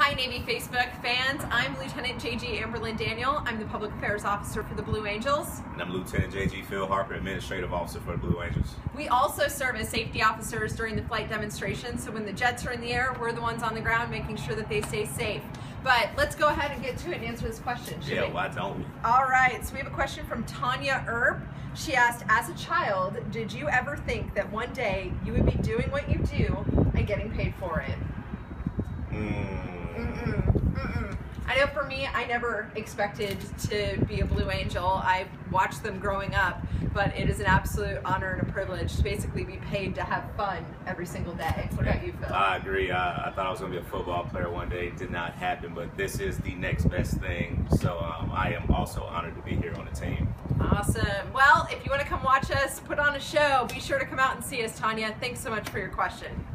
Hi Navy Facebook fans, I'm Lieutenant JG Amber-Lynn Daniel. I'm the Public Affairs Officer for the Blue Angels. And I'm Lieutenant JG Phil Harper, Administrative Officer for the Blue Angels. We also serve as safety officers during the flight demonstration, so when the jets are in the air, we're the ones on the ground making sure that they stay safe. But let's go ahead and get to it and answer this question. Yeah, we? why don't we? All right, so we have a question from Tanya Erb. She asked, as a child, did you ever think that one day you would be doing what you do and getting paid for it? Mm. I know for me, I never expected to be a Blue Angel. I watched them growing up, but it is an absolute honor and a privilege to basically be paid to have fun every single day. What about you, Phil? I agree. I, I thought I was going to be a football player one day. It did not happen, but this is the next best thing. So um, I am also honored to be here on the team. Awesome. Well, if you want to come watch us put on a show, be sure to come out and see us, Tanya. Thanks so much for your question.